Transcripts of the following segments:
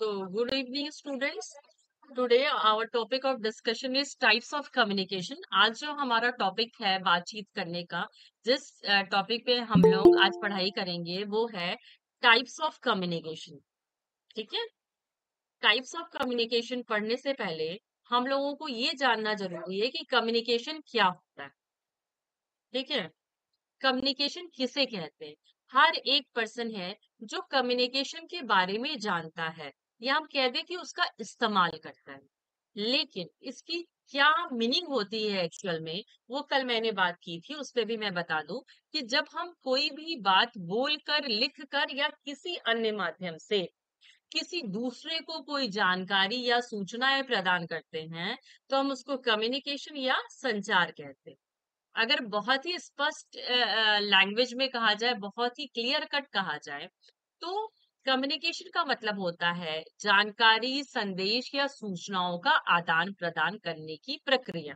So, good evening, students. Today, our topic of discussion is types of communication. आज जो हमारा topic है बातचीत करने का जिस टॉपिक पे हम लोग आज पढ़ाई करेंगे वो है टाइप्स ऑफ़ कम्युनिकेशन ठीक है? टाइप्स ऑफ़ कम्युनिकेशन पढ़ने से पहले हम लोगों को ये जानना ज़रूरी है कि कम्युनिकेशन क्या होता है। ठीक है? कम्युनिकेशन किसे कहते हैं? हर एक पर्सन है जो कम्युनिकेशन के बारे में जानता है। या हम कह दें कि उसका इस्तेमाल करता है। लेकिन इसकी क्या मीनिंग होती है एक्चुअल में, वो कल मैंने बात की थी, उस पर भी मैं बता दूँ कि जब हम कोई भी बात बोलकर लिख कर या किसी अन्य माध्यम से किसी दूसरे को कोई जानकारी या सूचनाएँ प्रदान करते हैं तो हम उसको कम्युनिकेशन या संचार कहते हैं। अगर बहुत ही स्पष्ट लैंग्वेज में कहा जाए, बहुत ही क्लियर कट कहा जाए तो कम्युनिकेशन का मतलब होता है जानकारी, संदेश या सूचनाओं का आदान प्रदान करने की प्रक्रिया।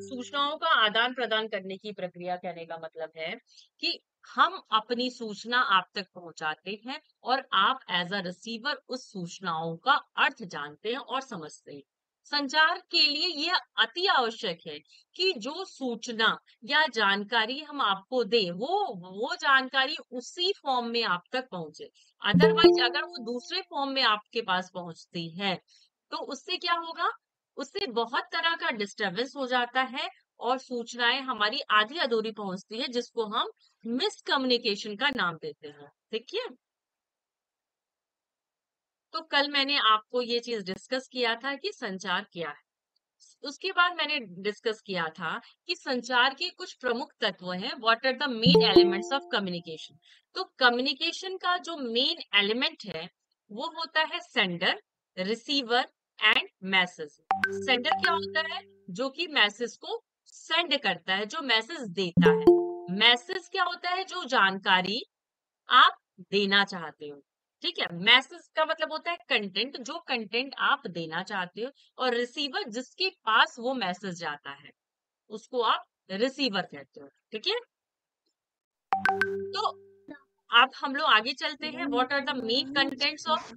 सूचनाओं का आदान प्रदान करने की प्रक्रिया कहने का मतलब है कि हम अपनी सूचना आप तक पहुंचाते हैं और आप एज अ रिसीवर उस सूचनाओं का अर्थ जानते हैं और समझते हैं। संचार के लिए यह अति आवश्यक है कि जो सूचना या जानकारी हम आपको दें, वो वो जानकारी उसी फॉर्म में आप तक पहुँचे। अदरवाइज़ अगर वो दूसरे फॉर्म में आपके पास पहुँचती है तो उससे क्या होगा? उससे बहुत तरह का डिस्टरबेंस हो जाता है और सूचनाएँ हमारी आधी अधूरी पहुँचती है, जिसको हम मिसकम्युनिकेशन का नाम देते हैं। ठीक है तो कल मैंने आपको ये चीज़ डिस्कस किया था कि संचार क्या है। उसके बाद मैंने डिस्कस किया था कि संचार के कुछ प्रमुख तत्व हैं what are the main elements of communication तो कम्युनिकेशन का जो मेन एलिमेंट है, वो होता है sender receiver and message sender क्या होता है? जो कि मैसेज को सेंड करता है, जो मैसेज देता है। मैसेज क्या होता है? जो जानकारी आप देना चाहते हो। ठीक है, मैसेज का मतलब होता है कंटेंट, जो कंटेंट आप देना चाहते हो और रिसीवर जिसके पास वो मैसेज जाता है, उसको आप रिसीवर कहते हो, ठीक है? तो आप हम लोग आगे चलते हैं। What are the main contents of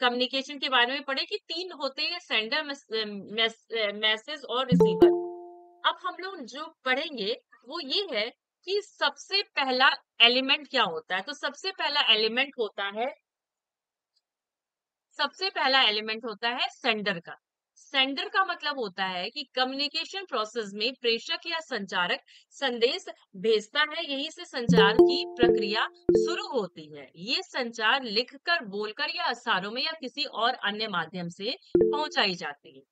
communication के बारे में पढ़े कि तीन होते हैं सेंडर मैसेज और रिसीवर अब हम लोग जो पढ़ेंगे, वो ये है कि सबसे पहला एलिमेंट क्या होता है? तो सबसे पहला एलिमेंट होता है, सबसे पहला एलिमेंट होता है सेंडर का। सेंडर का मतलब होता है कि कम्युनिकेशन प्रोसेस में प्रेषक या संचारक संदेश भेजता है, यही से संचार की प्रक्रिया शुरू होती है। ये संचार लिखकर, बोलकर या असारों में या किसी और अन्य माध्यम से पहुंचाई जाती है।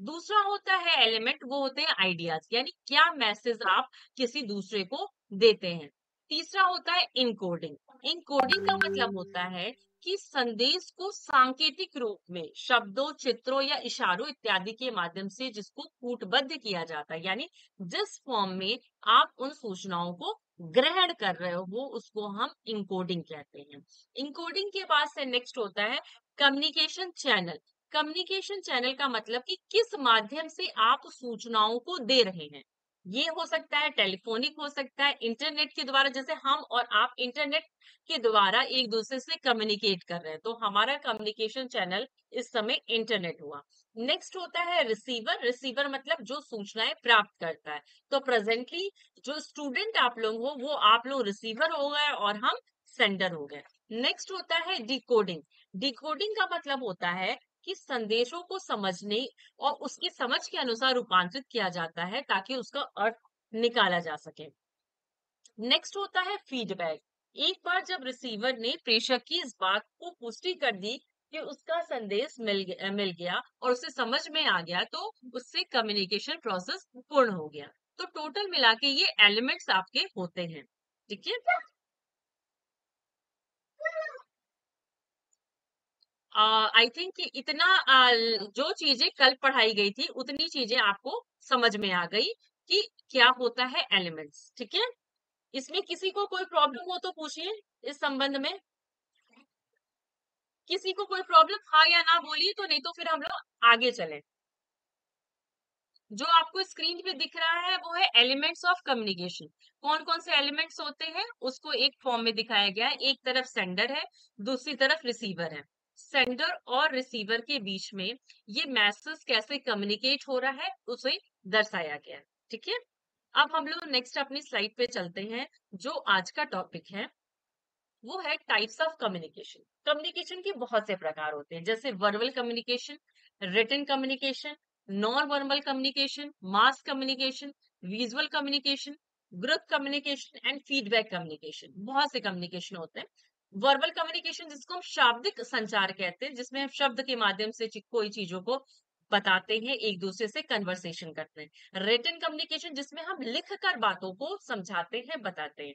दूसरा होता है एलिमेंट, वो होते हैं आइडियाज़, यानी क्या मैसेज आप किसी दूसरे को देते हैं। तीसरा होता है इनकोडिंग। इनकोडिंग का मतलब होता है कि संदेश को सांकेतिक रूप में शब्दों, चित्रों या इशारों इत्यादि के माध्यम से जिसको कूटबद्ध किया जाता है, यानी जिस फॉर्म में आप उन सूचनाओं को ग्रहण कर रहे हो, वो उसको हम इनकोडिंग कहते हैं। इनकोडिंग के बाद से नेक्स्ट होता है कम्युनिकेशन चैनल। कम्युनिकेशन चैनल का मतलब कि किस माध्यम से आप सूचनाओं को दे रहे हैं। ये हो सकता है टेलीफोनिक हो सकता है इंटरनेट के द्वारा, जैसे हम और आप इंटरनेट के द्वारा एक दूसरे से कम्युनिकेट कर रहे हैं। तो हमारा कम्युनिकेशन चैनल इस समय इंटरनेट हुआ। नेक्स्ट होता है रिसीवर रिसीवर मतलब जो सूचनाएँ प्राप्त करता है। तो प्रेजेंटली जो स्टूडेंट आप लोग हो, वो आप लोग रिसीवर हो गए और हम सेंडर हो गए। नेक्स्ट होता है डिकोडिंग डिकोडिंग का मतलब होता है कि संदेशों को समझने और उसकी समझ के अनुसार रूपांतरित किया जाता है ताकि उसका अर्थ निकाला जा सके। नेक्स्ट होता है फीडबैक एक बार जब रिसीवर ने प्रेषक की इस बात को पुष्टि कर दी कि उसका संदेश मिल गया मिल गया और उसे समझ में आ गया तो उससे कम्युनिकेशन प्रोसेस पूर्ण हो गया। तो टोटल मिला के ये एलिमेंट्स आपके होते हैं। ठीक है? आई थिंक कि इतना uh, जो चीज़ें कल पढ़ाई गई थी उतनी चीज़ें आपको समझ में आ गई कि क्या होता है एलिमेंट्स ठीक है? इसमें किसी को कोई प्रॉब्लम हो तो पूछिए इस संबंध में। किसी को कोई प्रॉब्लम हाँ या ना बोलिए तो नहीं तो फिर हम लोग आगे चले। जो आपको स्क्रीन पे दिख रहा है वो है एलिमेंट्स ऑफ़ कम्युनिकेशन। कौन कौन से एलिमेंट्स होते हैं उसको एक फॉर्म में दिखाया गया है। एक तरफ़ सेंडर है दूसरी तरफ़ रिसीवर है। सेंडर और रिसीवर के बीच में ये मैसेज कैसे कम्युनिकेट हो रहा है, उसे दर्शाया गया है, ठीक है? अब हम लोग नेक्स्ट अपनी स्लाइड पे चलते हैं, जो आज का टॉपिक है। वो है टाइप्स ऑफ़ कम्युनिकेशन। कम्युनिकेशन के बहुत से प्रकार होते हैं, जैसे verbal communication written communication non verbal communication, mass communication, visual communication, group communication and feedback communication. बहुत से कम्युनिकेशन होते हैं। वर्बल कम्युनिकेशन जिसको हम शाब्दिक संचार कहते हैं, जिसमें हम शब्द के माध्यम से कोई चीज़ों को बताते हैं, एक दूसरे से कन्वर्सेशन करते हैं। रिटन कम्युनिकेशन जिसमें हम लिख कर बातों को समझाते हैं, बताते हैं।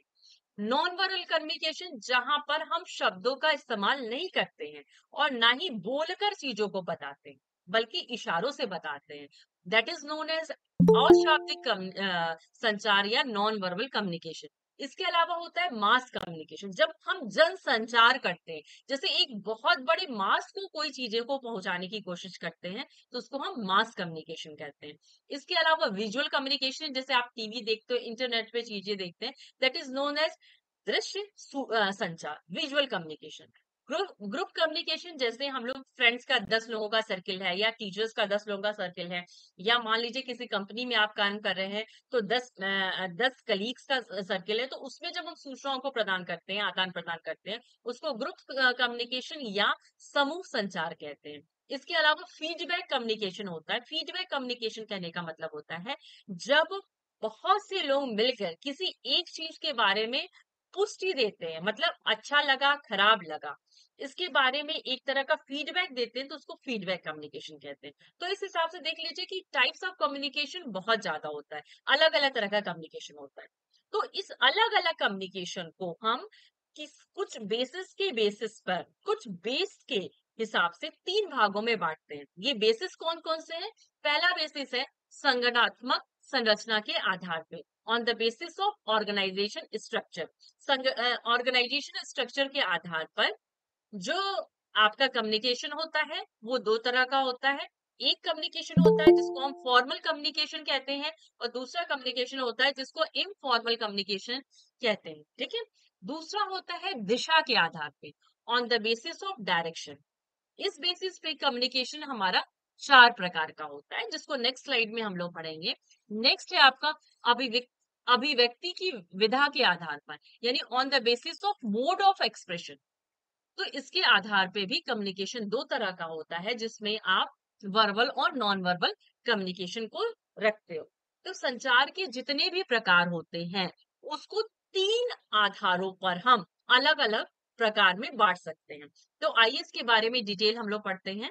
नॉन वर्बल कम्युनिकेशन जहाँ पर हम शब्दों का इस्तेमाल नहीं करते हैं और ना ही बोलकर चीज़ों को बताते हैं, बल्कि इशारों से बताते हैं। दैट इज़ नोन एज अशाब्दिक संचार या नॉन वर्बल कम्युनिकेशन इसके अलावा होता है मास कम्युनिकेशन। जब हम जन संचार करते हैं, जैसे एक बहुत बड़े मास को कोई चीज़ें को पहुँचाने की कोशिश करते हैं तो उसको हम मास कम्युनिकेशन कहते हैं। इसके अलावा विजुअल कम्युनिकेशन, जैसे आप टीवी देखते हो, इंटरनेट पे चीज़ें देखते हैं दैट इज़ नोन एज दृश्य संचार, visual communication. Group group communication जैसे हम लोग फ्रेंड्स का दस लोगों का सर्किल है या टीचर्स का दस लोगों का सर्किल है या मान लीजिए किसी कंपनी में आप काम कर रहे हैं तो दस दस कलीग्स का सर्किल है तो उसमें जब हम सूचनाओं को प्रदान करते हैं, आदान प्रदान करते हैं, उसको ग्रुप कम्युनिकेशन या समूह संचार कहते हैं। इसके अलावा फीडबैक कम्युनिकेशन होता है। फीडबैक कम्युनिकेशन कहने का मतलब होता है जब बहुत से लोग मिलकर किसी एक चीज़ के बारे में पुष्टि देते हैं मतलब अच्छा लगा, खराब लगा इसके बारे में एक तरह का फीडबैक देते हैं तो उसको फीडबैक कम्युनिकेशन कहते हैं। तो इस हिसाब से देख लीजिए कि टाइप्स ऑफ़ कम्युनिकेशन बहुत ज़्यादा होता है अलग अलग तरह का कम्युनिकेशन होता है। तो इस अलग अलग कम्युनिकेशन को हम किस, कुछ बेसिस के बेसिस पर, कुछ बेस के हिसाब से तीन भागों में बांटते हैं। ये बेसिस कौन कौन से हैं? पहला बेसिस है संगठनात्मक संरचना के आधार पे on the basis of organization structure organization structure के आधार पर जो आपका कम्युनिकेशन होता है, वो दो तरह का होता है। एक कम्युनिकेशन होता है जिसको हम फॉर्मल कम्युनिकेशन कहते हैं और दूसरा कम्युनिकेशन होता है जिसको इनफॉर्मल कम्युनिकेशन कहते हैं, ठीक है? दूसरा होता है दिशा के आधार पे on the basis of direction इस बेसिस पे कम्युनिकेशन हमारा चार प्रकार का होता है, जिसको नेक्स्ट स्लाइड में हम लोग पढ़ेंगे। नेक्स्ट है आपका अभिव्यक्ति अभिव्यक्ति की विधा के आधार पर, यानी on the basis of mode of expression तो इसके आधार पे भी कम्युनिकेशन दो तरह का होता है, जिसमें आप वर्बल और नॉन वर्बल कम्युनिकेशन को रखते हो। तो संचार के जितने भी प्रकार होते हैं, उसको तीन आधारों पर हम अलग अलग प्रकार में बांट सकते हैं। तो आइए इसके बारे में डिटेल हम लोग पढ़ते हैं।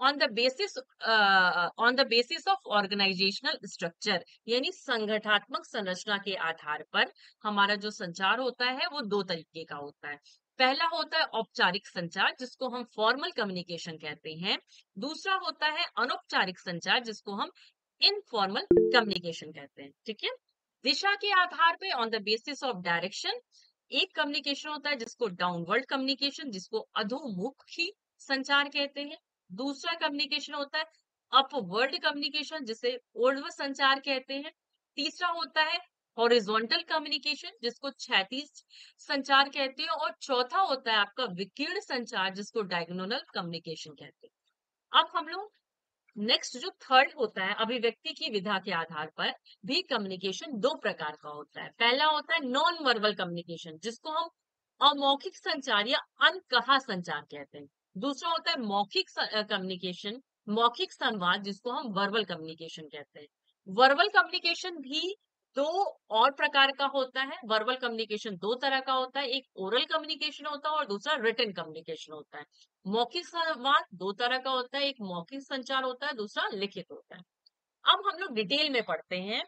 On the basis on the basis of organizational structure यानी संगठनात्मक संरचना के आधार पर हमारा जो संचार होता है, वो दो तरीके का होता है। पहला होता है औपचारिक संचार, जिसको हम फॉर्मल कम्युनिकेशन कहते हैं। दूसरा होता है अनौपचारिक संचार, जिसको हम इनफॉर्मल कम्युनिकेशन कहते हैं। ठीक है? दिशा के आधार पे on the basis of direction एक कम्युनिकेशन होता है, जिसको डाउनवर्ड कम्युनिकेशन जिसको अधोमुखी संचार कहते हैं। दूसरा कम्युनिकेशन होता है अपवर्ड कम्युनिकेशन जिसे ऊर्ध्व संचार कहते हैं। तीसरा होता है हॉरिजॉन्टल कम्युनिकेशन, जिसको छैतीस संचार कहते हैं, और चौथा होता है आपका विकीर्ण संचार, जिसको डायगोनल कम्युनिकेशन कहते हैं। अब हम लोग नेक्स्ट जो थर्ड होता है, अभिव्यक्ति की विधा के आधार पर भी कम्युनिकेशन दो प्रकार का होता है। पहला होता है नॉन वर्बल कम्युनिकेशन जिसको हम अमौखिक संचार या अनकहा संचार कहते हैं। दूसरा होता है मौखिक कम्युनिकेशन मौखिक संवाद, जिसको हम वर्बल कम्युनिकेशन कहते हैं। वर्बल कम्युनिकेशन भी दो और प्रकार का होता है वर्बल कम्युनिकेशन दो तरह का होता है, एक ओरल कम्युनिकेशन होता है और दूसरा रिटर्न कम्युनिकेशन होता है। मौखिक संवाद दो तरह का होता है, एक मौखिक संचार होता है, दूसरा लिखित होता है। अब हम लोग डिटेल में पढ़ते हैं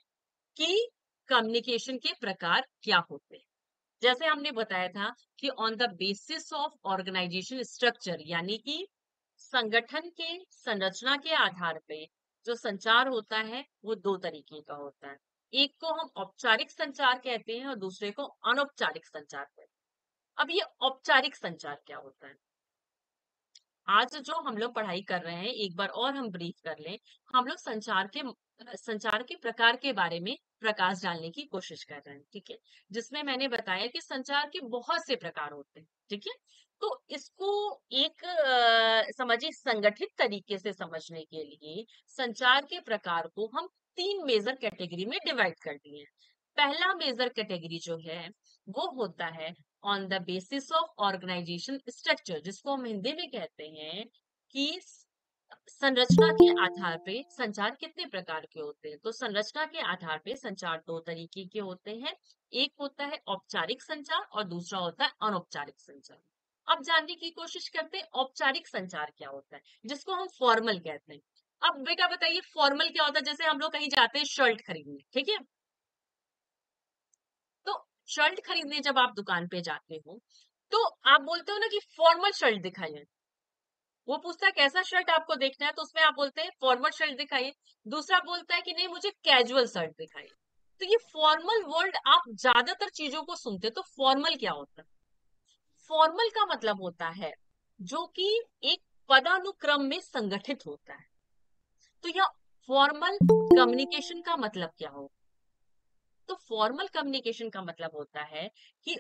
कि कम्युनिकेशन के प्रकार क्या होते हैं। जैसे हमने बताया था कि on the basis of organization structure यानी कि संगठन के संरचना के आधार पे जो संचार होता है, वो दो तरीके का होता है। एक को हम औपचारिक संचार कहते हैं और दूसरे को अनौपचारिक संचार कहते हैं। अब ये औपचारिक संचार क्या होता है? आज जो हम लोग पढ़ाई कर रहे हैं, एक बार और हम ब्रीफ कर लें, हम लोग संचार के संचार के प्रकार के बारे में प्रकाश डालने की कोशिश कर रहे हैं, ठीक है? जिसमें मैंने बताया कि संचार के बहुत से प्रकार होते हैं, ठीक है? तो इसको एक समझिए, संगठित तरीके से समझने के लिए संचार के प्रकार को हम तीन मेजर कैटेगरी में डिवाइड कर दिए हैं। पहला मेजर कैटेगरी जो है, वो होता है on the basis of organization structure जिसको हम हिंदी में कहते हैं कि संरचना के आधार पे संचार कितने प्रकार के होते हैं। तो संरचना के आधार पे संचार दो तरीके के होते हैं। एक होता है औपचारिक संचार और दूसरा होता है अनौपचारिक संचार। अब जानने की कोशिश करते हैं औपचारिक संचार क्या होता है, जिसको हम फॉर्मल कहते हैं। अब बेटा बताइए फॉर्मल क्या होता है? जैसे हम लोग कहीं जाते हैं शर्ट खरीदने, ठीक है? तो शर्ट खरीदने जब आप दुकान पे जाते हो तो आप बोलते हो ना कि फॉर्मल शर्ट दिखाइए। वो पूछता है, कैसा शर्ट आपको देखना है? तो उसमें आप बोलते हैं फॉर्मल शर्ट दिखाइए। दूसरा बोलता है कि, नहीं, मुझे कैजुअल शर्ट दिखाइए। तो ये फॉर्मल वर्ड आप ज़्यादातर चीज़ों को सुनते तो फॉर्मल क्या होता है? फॉर्मल का मतलब होता है, जो कि एक पदानुक्रम में संगठित होता है। तो यह फॉर्मल कम्युनिकेशन का मतलब क्या हो? तो फॉर्मल कम्युनिकेशन का मतलब होता है कि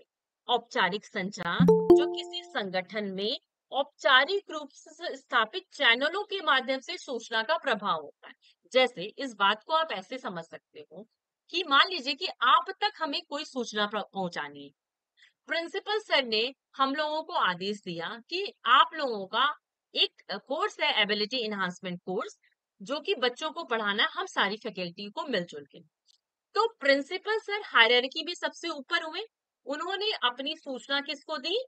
औपचारिक संचार जो किसी संगठन में औपचारिक रूप से स्थापित चैनलों के माध्यम से सूचना का प्रभाव होता है। जैसे इस बात को आप ऐसे समझ सकते हो कि मान लीजिए कि आप तक हमें कोई सूचना पहुंचानी है। प्रिंसिपल सर ने हम लोगों को आदेश दिया कि आप लोगों का एक कोर्स है एबिलिटी इनहांसमेंट कोर्स जो कि बच्चों को पढ़ाना हम सारी फैकल्टी को मिलजुल के। तो प्रिंसिपल सर हायरकी भी सबसे ऊपर हुए, उन्होंने अपनी सूचना किसको दी?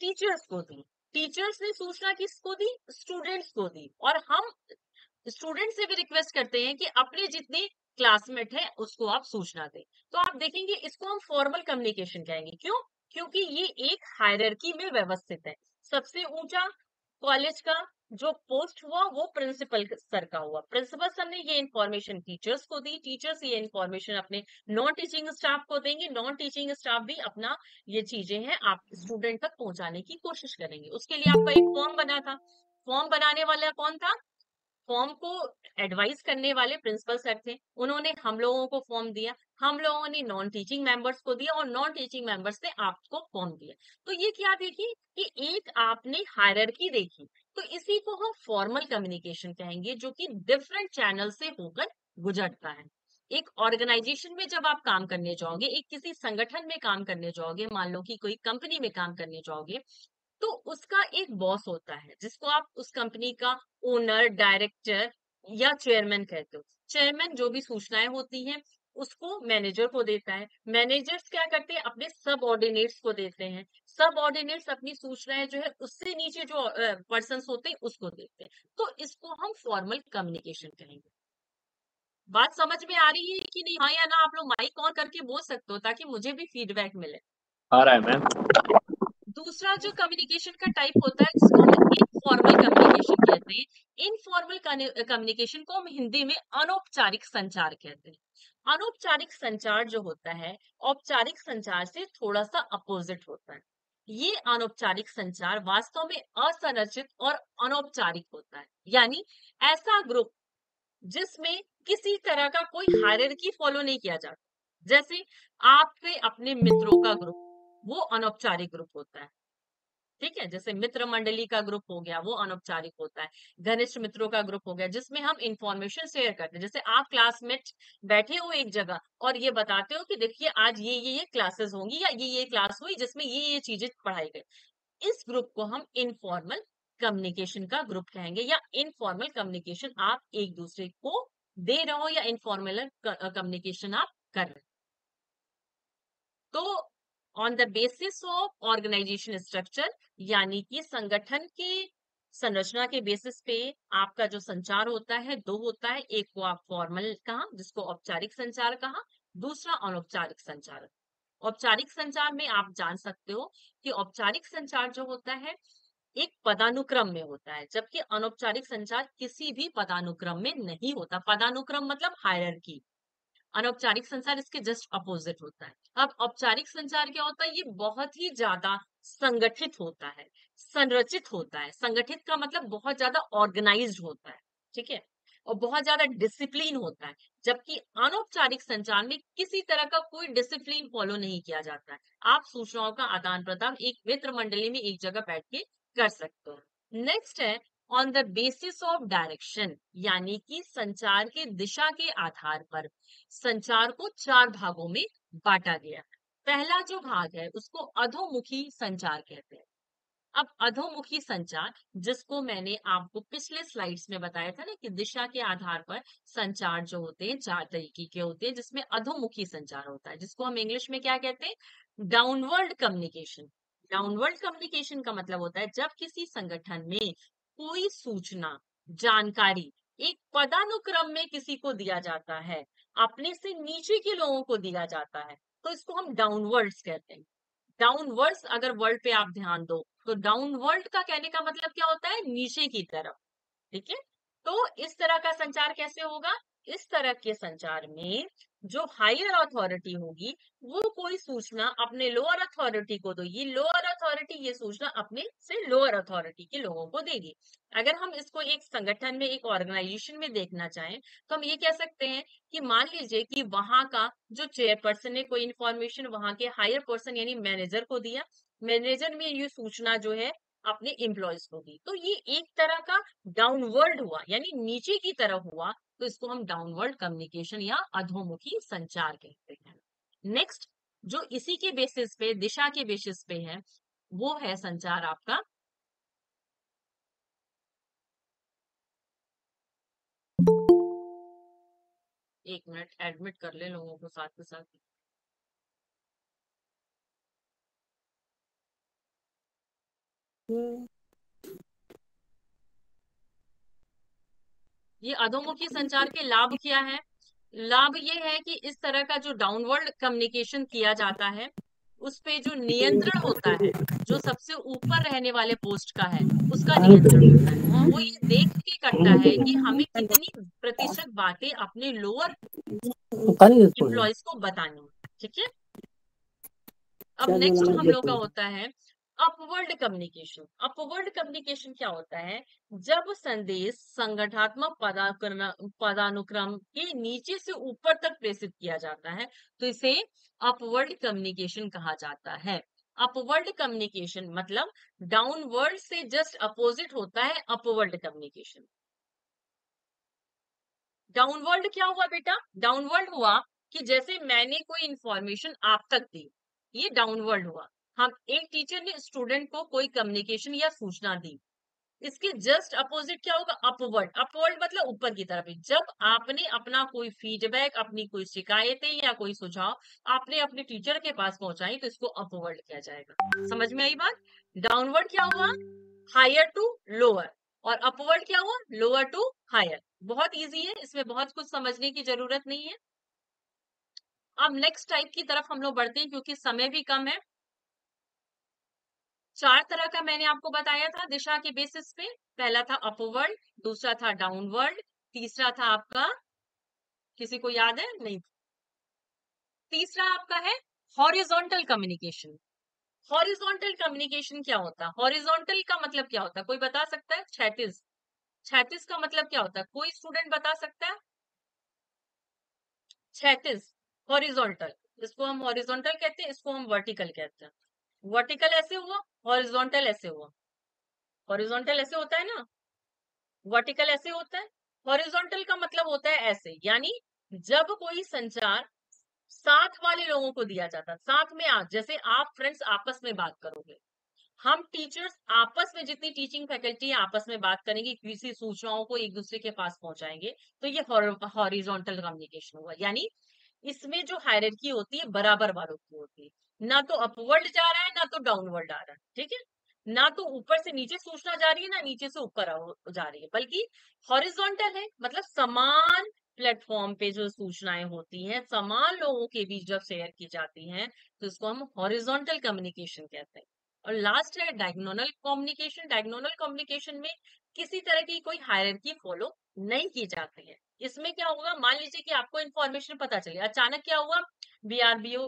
टीचर्स को दी। टीचर्स ने सूचना किसको दी? स्टूडेंट्स को दी। और हम स्टूडेंट से भी रिक्वेस्ट करते हैं कि अपने जितने क्लासमेट है, उसको आप सूचना दें। तो आप देखेंगे, इसको हम फॉर्मल कम्युनिकेशन कहेंगे। क्यों? क्योंकि ये एक हायरकी में व्यवस्थित है। सबसे ऊँचा कॉलेज का जो पोस्ट हुआ, वो प्रिंसिपल सर का हुआ। प्रिंसिपल सर ने ये इन्फॉर्मेशन टीचर्स को दी। टीचर्स ये इन्फॉर्मेशन अपने नॉन टीचिंग स्टाफ को देंगे। नॉन टीचिंग स्टाफ भी अपना ये चीज़ें हैं, आप स्टूडेंट तक पहुँचाने की कोशिश करेंगे। उसके लिए आपका एक फॉर्म बना था। फॉर्म बनाने वाला कौन था? फॉर्म को एडवाइस करने वाले प्रिंसिपल सर थे। उन्होंने हम लोगों को फॉर्म दिया, हम लोगों ने नॉन टीचिंग मेंबर्स को दिया और नॉन टीचिंग मेंबर्स ने आपको फॉर्म दिया। तो ये क्या देखी कि एक आपने हायरकी देखी तो इसी को हम फॉर्मल कम्युनिकेशन कहेंगे, जो कि डिफरेंट चैनल से होकर गुजरता है। एक ऑर्गेनाइजेशन में जब आप काम करने जाओगे, एक किसी संगठन में काम करने जाओगे, मान लो कि कोई कंपनी में काम करने जाओगे तो उसका एक बॉस होता है, जिसको आप उस कंपनी का ओनर, डायरेक्टर या चेयरमैन कहते हो। चेयरमैन जो भी सूचनाएँ होती हैं, उसको मैनेजर को देता है। मैनेजर्स क्या करते हैं? अपने सब ऑर्डिनेट्स को देते हैं। सब ऑर्डिनेट्स अपनी सूचनाएँ जो है, उससे नीचे जो पर्सन होते हैं, उसको देते हैं। तो इसको हम फॉर्मल कम्युनिकेशन कहेंगे। बात समझ में आ रही है कि नहीं? हाँ या ना? आप लोग माइक ऑन करके बोल सकते हो, ताकि मुझे भी फीडबैक मिले। आ रहा है, मैम। दूसरा जो कम्युनिकेशन का टाइप होता है, जिसको हम इनफॉर्मल कम्युनिकेशन कहते हैं इनफॉर्मल कम्युनिकेशन को हम हिंदी में अनौपचारिक संचार कहते हैं। अनौपचारिक संचार जो होता है, औपचारिक संचार से थोड़ा सा अपोजिट होता है। ये अनौपचारिक संचार वास्तव में असंरचित और अनौपचारिक होता है। यानी ऐसा ग्रुप जिसमें किसी तरह का कोई हायरकी फॉलो नहीं किया जाता। जैसे आपके अपने मित्रों का ग्रुप वो अनौपचारिक ग्रुप होता है। ठीक है? जैसे मित्र मंडली का ग्रुप हो गया, वो अनौपचारिक होता है। घनिष्ठ मित्रों का ग्रुप हो गया, जिसमें हम इंफॉर्मेशन शेयर करते हैं। जैसे आप क्लासमेट बैठे हो एक जगह और ये बताते हो कि देखिए, आज ये ये ये क्लासेस होंगी या ये ये क्लास हुई जिसमें ये ये चीज़ें पढ़ाई गई। इस ग्रुप को हम इनफॉर्मल कम्युनिकेशन का ग्रुप कहेंगे या इनफॉर्मल कम्युनिकेशन आप एक दूसरे को दे रहे हो या इनफॉर्मल कम्युनिकेशन आप कर रहे हो। तो on the basis of organization structure यानी कि संगठन के संरचना के बेसिस पे आपका जो संचार होता है, दो होता है, एक को आप फॉर्मल कहा, जिसको औपचारिक संचार कहा, दूसरा अनौपचारिक संचार। औपचारिक संचार में आप जान सकते हो कि औपचारिक संचार जो होता है, एक पदानुक्रम में होता है, जबकि अनौपचारिक संचार किसी भी पदानुक्रम में नहीं होता। पदानुक्रम मतलब हायरकी अनौपचारिक संचार इसके जस्ट अपोजिट होता है। अब औपचारिक संचार क्या होता है? ये बहुत ही ज़्यादा संगठित होता है, संरचित होता है। संगठित का मतलब बहुत ज़्यादा ऑर्गेनाइज होता है, ठीक है? और बहुत ज़्यादा डिसिप्लिन होता है, जबकि अनौपचारिक संचार में किसी तरह का कोई डिसिप्लिन फॉलो नहीं किया जाता है। आप सूचनाओं का आदान प्रदान एक मित्र मंडली में एक जगह बैठ के कर सकते हो। नेक्स्ट है on the basis of direction यानी कि संचार के दिशा के आधार पर। संचार को चार भागों में बांटा गया पहला जो भाग है, उसको अधोमुखी संचार कहते हैं। अब अधोमुखी संचार, जिसको मैंने आपको पिछले स्लाइड्स में बताया था ना कि दिशा के आधार पर संचार जो होते हैं, चार तरीके के होते हैं, जिसमें अधोमुखी संचार होता है। जिसको हम इंग्लिश में क्या कहते हैं? डाउनवर्ड कम्युनिकेशन डाउनवर्ड कम्युनिकेशन का मतलब होता है, जब किसी संगठन में कोई सूचना, जानकारी एक पदानुक्रम में किसी को दिया जाता है। अपने से नीचे के लोगों को दिया जाता है। तो इसको हम डाउनवर्ड्स कहते हैं। डाउनवर्ड्स अगर वर्ड पे आप ध्यान दो तो डाउनवर्ड का कहने का मतलब क्या होता है? नीचे की तरफ़। ठीक है? तो इस तरह का संचार कैसे होगा? इस तरह के संचार में जो हायर अथॉरिटी होगी, वो कोई सूचना अपने लोअर अथॉरिटी को देगी लोअर अथॉरिटी ये सूचना अपने से लोअर अथॉरिटी के लोगों को देगी। अगर हम इसको एक संगठन में, एक ऑर्गेनाइजेशन में देखना चाहें तो हम ये कह सकते हैं कि मान लीजिए कि वहाँ का जो चेयरपर्सन ने कोई इन्फॉर्मेशन वहाँ के हायर पर्सन यानी मैनेजर को दिया मैनेजर में ये सूचना जो है अपने एम्प्लॉयज़ को दी। तो ये एक तरह का डाउनवर्ड हुआ, यानी नीचे की तरफ़ हुआ तो इसको हम डाउनवर्ड कम्युनिकेशन या अधोमुखी संचार कहते हैं। नेक्स्ट जो इसी के बेसिस पे, दिशा के बेसिस पे है, वो है संचार आपका। एक मिनट एडमिट कर ले लोगों को साथ के साथ। ये अधोमुखी संचार के लाभ क्या है? लाभ ये है कि इस तरह का जो डाउनवर्ड कम्युनिकेशन किया जाता है उस पे जो नियंत्रण होता है जो सबसे ऊपर रहने वाले पोस्ट का है उसका नियंत्रण होता है। वो ये देख के करता है कि हमें कितनी प्रतिशत बातें अपने लोअर एम्प्लॉयज़ को बतानी ठीक है? अब नेक्स्ट हम लोग का होता है अपवर्ड कम्युनिकेशन अपवर्ड कम्युनिकेशन क्या होता है? जब संदेश संगठनात्मक पदानुक्रम के नीचे से ऊपर तक प्रेषित किया जाता है तो इसे अपवर्ड कम्युनिकेशन कहा जाता है। अपवर्ड कम्युनिकेशन मतलब डाउनवर्ड से जस्ट अपोजिट होता है अपवर्ड कम्युनिकेशन डाउनवर्ड क्या हुआ बेटा? डाउनवर्ड हुआ कि जैसे मैंने कोई इंफॉर्मेशन आप तक दी, ये डाउनवर्ड हुआ। हम एक टीचर ने स्टूडेंट को कोई कम्युनिकेशन या सूचना दी। इसके जस्ट अपोजिट क्या होगा? अपवर्ड अपवर्ड मतलब ऊपर की तरफ़। जब आपने अपना कोई फीडबैक अपनी कोई शिकायतें या कोई सुझाव आपने अपने टीचर के पास पहुंचाई तो इसको अपवर्ड किया जाएगा। समझ में आई बात? डाउनवर्ड क्या हुआ? हायर टू लोअर और अपवर्ड क्या हुआ? लोअर टू हायर बहुत इजी है। इसमें बहुत कुछ समझने की ज़रूरत नहीं है। अब नेक्स्ट टाइप की तरफ़ हम लोग बढ़ते हैं, क्योंकि समय भी कम है। चार तरह का मैंने आपको बताया था, दिशा के बेसिस पे। पहला था अपवर्ड दूसरा था डाउनवर्ड तीसरा था आपका, किसी को याद है? नहीं। तीसरा आपका है हॉरिजॉन्टल कम्युनिकेशन हॉरिजॉन्टल कम्युनिकेशन क्या होता? है हॉरिजॉन्टल का मतलब क्या होता? है कोई बता सकता है? छैतीस छैतीस का मतलब क्या होता? है कोई स्टूडेंट बता सकता है? छैतीस हॉरिजॉन्टल इसको हम हॉरिजॉन्टल कहते हैं, इसको हम वर्टिकल कहते हैं। वर्टिकल ऐसे हुआ, हॉरिजॉन्टल ऐसे हुआ। हॉरिजॉन्टल ऐसे होता है ना? वर्टिकल ऐसे होता है, हॉरिजॉन्टल का मतलब होता है ऐसे, यानी जब कोई संचार साथ वाले लोगों को दिया जाता, साथ में आज जैसे आप फ्रेंड्स आपस में बात करोगे। हम टीचर्स आपस में जितनी टीचिंग फैकल्टी है आपस में बात करेंगे, किसी सूचनाओं को एक दूसरे के पास पहुंचाएँगे तो ये हॉरिजॉन्टल कम्युनिकेशन हुआ यानी इसमें जो हायरकी होती है, बराबर वालों की होती है। ना तो अपवर्ड जा रहा है, ना तो डाउनवर्ड आ रहा है, ठीक है? ना तो ऊपर से नीचे सूचना जा रही है, ना नीचे से ऊपर जा रही है, बल्कि हॉरिजॉन्टल है मतलब समान प्लेटफॉर्म पे जो सूचनाएँ होती हैं, समान लोगों के बीच जब शेयर की जाती हैं तो इसको हम हॉरिजॉन्टल कम्युनिकेशन कहते हैं। और लास्ट है डायग्नोनल कम्युनिकेशन डायग्नोनल कम्युनिकेशन में किसी तरह की कोई हायरकी फॉलो नहीं की जाती है। इसमें क्या होगा? मान लीजिए कि आपको इन्फॉर्मेशन पता चले, अचानक क्या हुआ? बीआरबीओ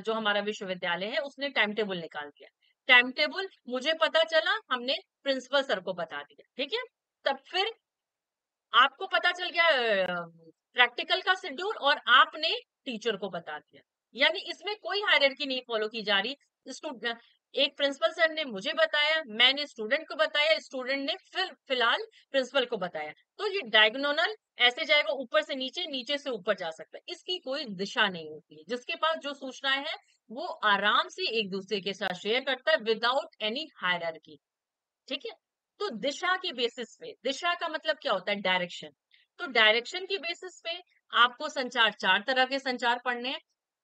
जो हमारा विश्वविद्यालय है, उसने टाइम टेबल निकाल दिया। टाइम टेबल मुझे पता चला, हमने प्रिंसिपल सर को बता दिया, ठीक है? तब फिर आपको पता चल गया प्रैक्टिकल का शेड्यूल और आपने टीचर को बता दिया। यानी इसमें कोई हायरार्की नहीं फॉलो की जा रही। एक प्रिंसिपल सर ने मुझे बताया, मैंने स्टूडेंट को बताया, स्टूडेंट ने फिर फ़िलहाल प्रिंसिपल को बताया। तो ये डायगोनल ऐसे जाएगा, ऊपर से नीचे नीचे से ऊपर जा सकता है। इसकी कोई दिशा नहीं होती है। जिसके पास जो सूचनाएँ है, वो आराम से एक दूसरे के साथ शेयर करता है विदाउट एनी हायरार्की ठीक है? तो दिशा के बेसिस पे, दिशा का मतलब क्या होता है? डायरेक्शन तो डायरेक्शन के बेसिस पे आपको संचार, चार तरह के संचार पढ़ने हैं।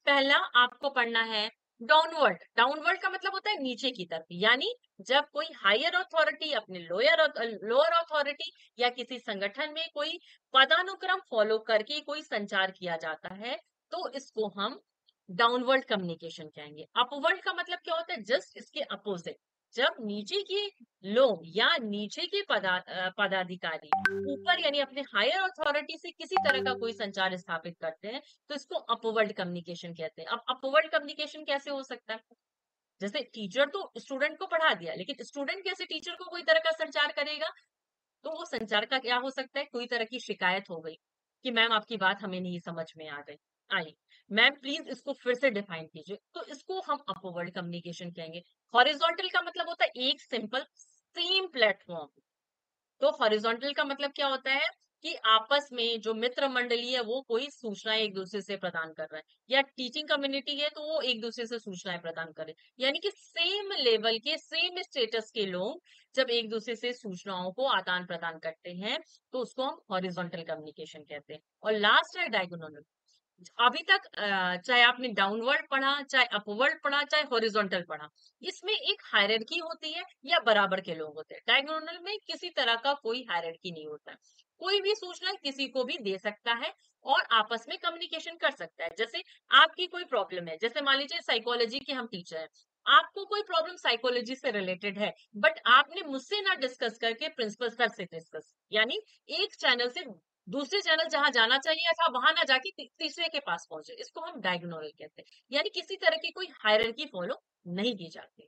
पहला आपको पढ़ना है डाउनवर्ड डाउनवर्ड का मतलब होता है नीचे की तरफ़, यानी जब कोई हायर अथॉरिटी, अपने लोअर लोअर अथॉरिटी या किसी संगठन में कोई पदानुक्रम फॉलो करके कोई संचार किया जाता है तो इसको हम डाउनवर्ड कम्युनिकेशन कहेंगे। अपवर्ड का मतलब क्या होता है? जस्ट इसके अपोजिट। जब नीचे के लोग या नीचे के पदा पदाधिकारी ऊपर यानी अपने हायर अथॉरिटी से किसी तरह का कोई संचार स्थापित करते हैं तो इसको अपवर्ड कम्युनिकेशन कहते हैं। अब अपवर्ड कम्युनिकेशन कैसे हो सकता है? जैसे टीचर तो स्टूडेंट को पढ़ा दिया, लेकिन स्टूडेंट कैसे टीचर को कोई तरह का संचार करेगा? तो वो संचार का क्या हो सकता है? कोई तरह की शिकायत हो गई कि मैम आपकी बात हमें नहीं समझ में आ गई। आई मैम, प्लीज़ इसको फिर से डिफाइन कीजिए। तो इसको हम अपवर्ड कम्युनिकेशन कहेंगे। हॉरिजॉन्टल का मतलब होता है एक सिंपल सेम प्लेटफॉर्म। तो हॉरिजॉन्टल का मतलब क्या होता है कि आपस में जो मित्र मंडली है, वो कोई सूचनाएँ एक दूसरे से प्रदान कर रहा है, या टीचिंग कम्युनिटी है तो वो एक दूसरे से सूचनाएँ प्रदान करे यानी कि सेम लेवल के सेम स्टेटस के लोग जब एक दूसरे से सूचनाओं को आदान प्रदान करते हैं तो उसको हम हॉरिजॉन्टल कम्युनिकेशन कहते हैं। और लास्ट है डायगोनल अभी तक चाहे आपने डाउनवर्ड पढ़ा, चाहे अपवर्ड पढ़ा, चाहे हॉरिजॉन्टल पढ़ा, इसमें एक हायरकी होती है या बराबर के लोग होते हैं। डायगोनल में किसी तरह का कोई हायरकी नहीं होता। कोई भी सूचना किसी को भी दे सकता है और आपस में कम्युनिकेशन कर सकता है। जैसे आपकी कोई प्रॉब्लम है, जैसे मान लीजिए साइकोलॉजी के हम टीचर हैं, आपको कोई प्रॉब्लम साइकोलॉजी से रिलेटेड है, बट आपने मुझसे ना डिस्कस करके प्रिंसिपल सर से डिस्कस, यानी एक चैनल से दूसरे चैनल जहाँ जाना चाहिए था, वहाँ ना जाके तीसरे के पास पहुँचे। इसको हम डायग्नोरल कहते हैं। यानी किसी तरह की कोई हायरकी फॉलो नहीं की जाती।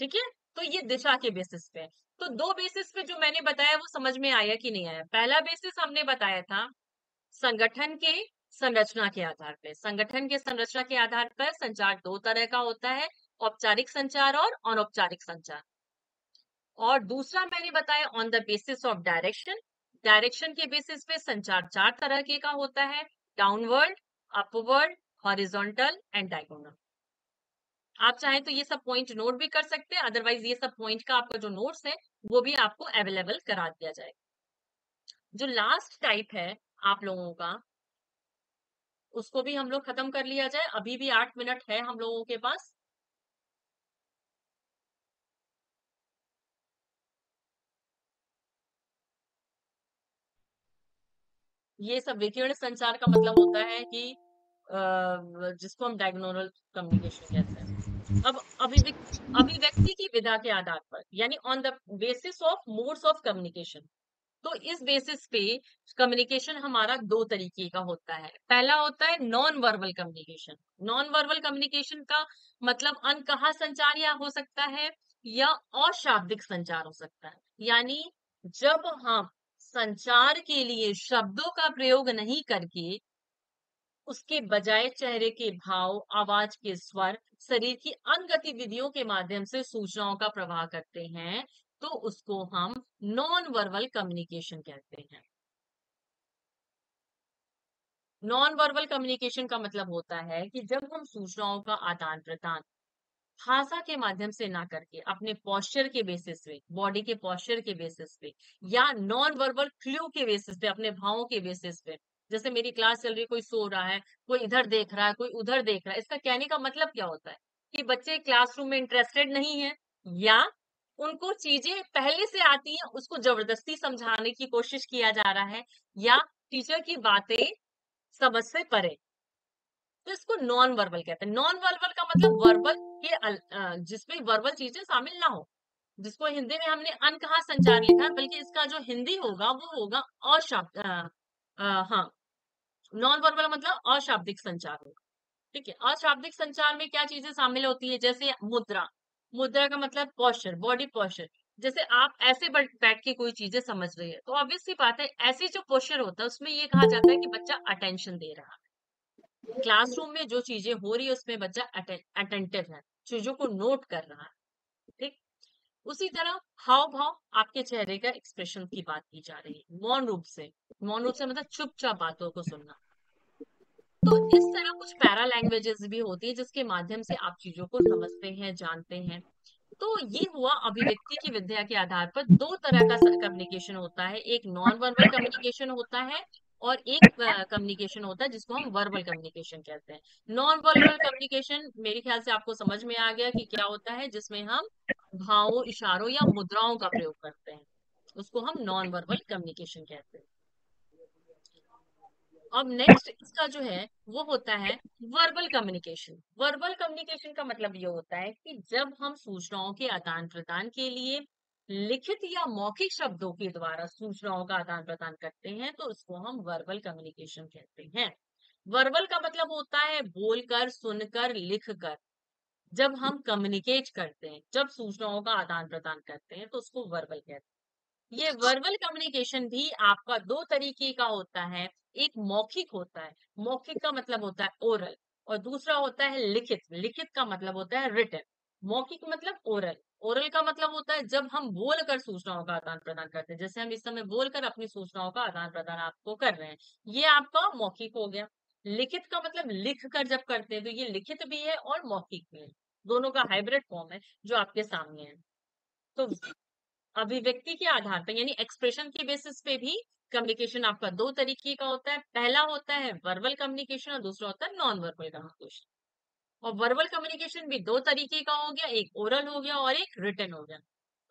ठीक है? तो ये दिशा के बेसिस पे तो दो बेसिस पे जो मैंने बताया, वो समझ में आया कि नहीं आया? पहला बेसिस हमने बताया था संगठन के संरचना के आधार पर संगठन के संरचना के आधार पर संचार दो तरह का होता है, औपचारिक संचार और अनौपचारिक संचार। और दूसरा मैंने बताया on the basis of direction direction के बेसिस पे संचार चार तरह के का होता है, downward, upward, horizontal and diagonal. आप चाहें तो ये सब पॉइंट नोट भी कर सकते हैं, अदरवाइज़ ये सब पॉइंट का आपका जो नोट्स है, वो भी आपको अवेलेबल करा दिया जाएगा। जो लास्ट टाइप है आप लोगों का, उसको भी हम लोग खत्म कर लिया जाए। अभी भी आठ मिनट है हम लोगों के पास। ये सब विकिरण संचार का मतलब होता है कि जिसको हम डायग्नोरल कम्युनिकेशन कहते हैं। अब अभिव्यक्ति की विधा के आधार पर, यानी on the basis of modes of communication तो इस बेसिस पे कम्युनिकेशन हमारा दो तरीके का होता है। पहला होता है non verbal communication non verbal communication का मतलब अनकहा संचार या हो सकता है, या अशाब्दिक संचार हो सकता है। यानी जब हम संचार के लिए शब्दों का प्रयोग नहीं करके, उसके बजाय चेहरे के भाव, आवाज़ के स्वर, शरीर की अन्य गतिविधियों के माध्यम से सूचनाओं का प्रवाह करते हैं तो उसको हम नॉन वर्बल कम्युनिकेशन कहते हैं। नॉन वर्बल कम्युनिकेशन का मतलब होता है कि जब हम सूचनाओं का आदान प्रदान भाषा के माध्यम से ना करके, अपने पॉस्चर के बेसिस पे बॉडी के पॉस्चर के बेसिस पे, या नॉन वर्बल क्ल्यू के बेसिस पे, अपने भावों के बेसिस पे। जैसे मेरी क्लास चल रही कोई सो रहा है, कोई इधर देख रहा है, कोई उधर देख रहा है, इसका कहने का मतलब क्या होता है? कि बच्चे क्लासरूम में इंटरेस्टेड नहीं है, या उनको चीज़ें पहले से आती हैं, उसको ज़बरदस्ती समझाने की कोशिश किया जा रहा है, या टीचर की बातें समझ से परे। तो इसको नॉन वर्बल कहते हैं। नॉन वर्बल का मतलब वर्बल के जिसमें वर्बल चीज़ें शामिल ना हो। जिसको हिंदी में हमने अन कहा संचार लिखा, बल्कि इसका जो हिंदी होगा, वो होगा अशाब्द हाँ। नॉन वर्बल मतलब अशाब्दिक संचार होगा। ठीक है, अशाब्दिक संचार में क्या चीज़ें शामिल होती है? जैसे मुद्रा। मुद्रा का मतलब पॉस्चर बॉडी पॉस्चर जैसे आप ऐसे बैठ के कोई चीज़ें समझ रही है तो ऑब्वियस सी बात है, ऐसे जो क्वेश्चन होता है, उसमें ये कहा जाता है कि बच्चा अटेंशन दे रहा है। क्लासरूम में जो चीज़ें हो रही है, उसमें बच्चा अटेंटिव है, चीज़ों को नोट कर रहा है, ठीक? उसी तरह हाव भाव आपके चेहरे का एक्सप्रेशन की बात की जा रही है, मौन रूप से, मौन रूप से मतलब चुपचाप बातों को सुनना। तो इस तरह कुछ पैरा लैंग्वेजेस भी होती है, जिसके माध्यम से आप चीज़ों को समझते हैं, जानते हैं। तो ये हुआ अभिव्यक्ति की विद्या के आधार पर दो तरह का कम्युनिकेशन होता है, एक नॉन वर्बल कम्युनिकेशन होता है और एक कम्युनिकेशन होता है, जिसको हम वर्बल कम्युनिकेशन कहते हैं। नॉन वर्बल कम्युनिकेशन मेरे ख्याल से आपको समझ में आ गया कि क्या होता है, जिसमें हम भावों, इशारों या मुद्राओं का प्रयोग करते हैं। उसको हम नॉन वर्बल कम्युनिकेशन कहते हैं। अब नेक्स्ट इसका जो है, वो होता है वर्बल कम्युनिकेशन वर्बल कम्युनिकेशन का मतलब ये होता है कि जब हम सूचनाओं के आदान प्रदान के लिए लिखित या मौखिक शब्दों के द्वारा सूचनाओं का आदान प्रदान करते हैं तो उसको हम वर्बल कम्युनिकेशन कहते हैं। वर्बल का मतलब होता है बोलकर, सुनकर, लिखकर। जब हम कम्युनिकेट करते हैं, जब सूचनाओं का आदान प्रदान करते हैं तो उसको वर्बल कहते हैं। ये वर्बल कम्युनिकेशन भी आपका दो तरीके का होता है, एक मौखिक होता है। मौखिक का मतलब होता है ओरल और दूसरा होता है लिखित। लिखित का मतलब होता है रिटर्न मौखिक मतलब ओरल ओरल का मतलब होता है जब हम बोलकर सूचनाओं का आदान प्रदान करते हैं। जैसे हम इस समय बोलकर अपनी सूचनाओं का आदान प्रदान आपको कर रहे हैं। ये आपका मौखिक हो गया। लिखित का मतलब लिख कर जब करते हैं तो ये लिखित भी है और मौखिक भी है। दोनों का हाइब्रिड फॉर्म है जो आपके सामने है। तो अभिव्यक्ति के आधार पर यानी एक्सप्रेशन के बेसिस पे भी कम्युनिकेशन आपका दो तरीके का होता है। पहला होता है वर्बल कम्युनिकेशन और दूसरा होता है नॉन वर्बल कम्युनिकेशन और वर्बल कम्युनिकेशन भी दो तरीके का हो गया, एक ओरल हो गया और एक रिटर्न हो गया।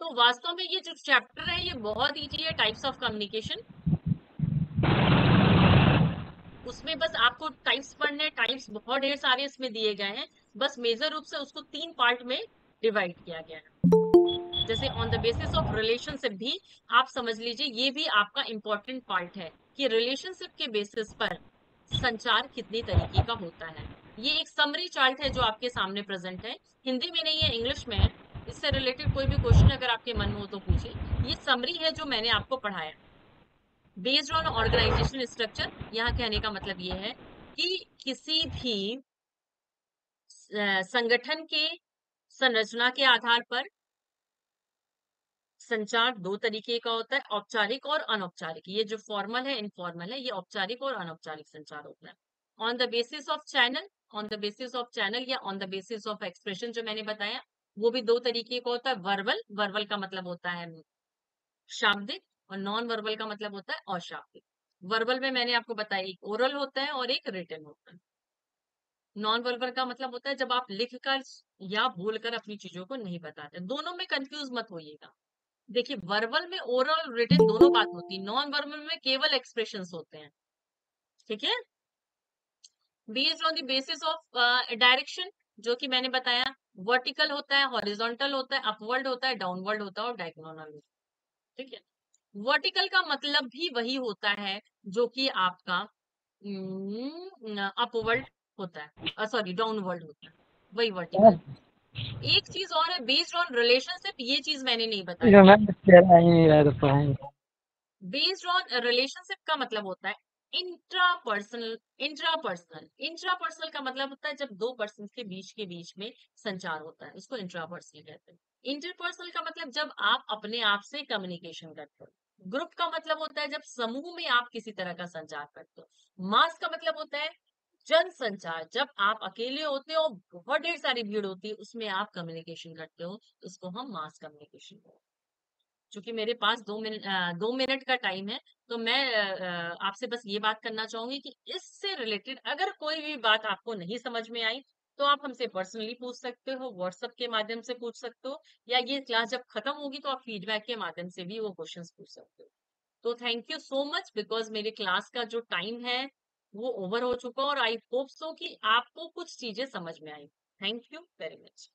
तो वास्तव में ये जो चैप्टर है, ये बहुत ईजी है टाइप्स ऑफ़ कम्युनिकेशन उसमें बस आपको टाइप्स पढ़ने टाइप्स बहुत ढेर सारे इसमें दिए गए हैं। बस मेजर रूप से उसको तीन पार्ट में डिवाइड किया गया है। जैसे on the basis of relationship भी आप समझ लीजिए, ये भी आपका इंपॉर्टेंट पार्ट है कि रिलेशनशिप के बेसिस पर संचार कितने तरीके का होता है। ये एक समरी चार्ट है जो आपके सामने प्रेजेंट है। हिंदी में नहीं है इंग्लिश में है। इससे रिलेटेड कोई भी क्वेश्चन अगर आपके मन में हो तो पूछिए। ये समरी है जो मैंने आपको पढ़ाया। बेस्ड ऑन ऑर्गेनाइजेशन स्ट्रक्चर यहाँ कहने का मतलब ये है कि किसी भी संगठन के संरचना के आधार पर संचार दो तरीके का होता है, औपचारिक और अनौपचारिक। ये जो फॉर्मल है इनफॉर्मल है, ये औपचारिक और अनौपचारिक संचार होता है। On the basis of channel on the basis of channel या on the basis of expression जो मैंने बताया, वो भी दो तरीके का होता है वर्बल वर्बल का मतलब होता है शाब्दिक और नॉन वर्बल का मतलब होता है अशाब्दिक। वर्बल में मैंने आपको बताया, एक ओरल होता है और एक रिटर्न होता है। नॉन वर्बल का मतलब होता है जब आप लिखकर या बोलकर अपनी चीज़ों को नहीं बताते। दोनों में कंफ्यूज मत होइएगा। देखिए वर्बल में ओरल रिटर्न दोनों बात होती है। नॉन वर्बल में केवल एक्सप्रेशन होते हैं। ठीक है? Based on the basis of direction जो कि मैंने बताया वर्टिकल होता है हॉरिजॉन्टल होता है अपवर्ड होता है डाउनवर्ड होता है और डायगोनल ठीक है? वर्टिकल का मतलब भी वही होता है जो कि आपका अपवर्ड हम्म, होता है सॉरी डाउनवर्ड होता है वही वर्टिकल एक चीज़ और है बेस्ड ऑन रिलेशनशिप ये चीज़ मैंने नहीं बताई। बेस्ड ऑन रिलेशनशिप का मतलब होता है intra personal intra personal intra personal का मतलब होता है जब दो पर्सन के बीच के बीच में संचार होता है, इसको इंट्रा पर्सनल कहते हैं। इंटरपर्सनल का मतलब जब आप अपने आप से कम्युनिकेशन करते हो। ग्रुप का मतलब होता है जब समूह में आप किसी तरह का संचार करते हो। मास का मतलब होता है जन संचार, जब आप अकेले होते हो, बहुत ढेर सारी भीड़ होती है, उसमें आप कम्युनिकेशन करते हो उसको हम मास कम्युनिकेशन कहते चूँकि मेरे पास दो मिनट दो मिनट का टाइम है तो मैं आपसे बस ये बात करना चाहूँगी कि इससे रिलेटेड अगर कोई भी बात आपको नहीं समझ में आई तो आप हमसे पर्सनली पूछ सकते हो, व्हाट्सएप के माध्यम से पूछ सकते हो, या ये क्लास जब खत्म होगी तो आप फीडबैक के माध्यम से भी वो क्वेश्चंस पूछ सकते हो। तो thank you so much, because मेरे क्लास का जो टाइम है, वो ओवर हो चुका और आई होप सो कि आपको कुछ चीज़ें समझ में आई। Thank you very much.